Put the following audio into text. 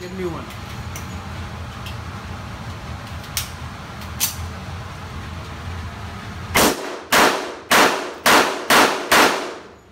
get me one.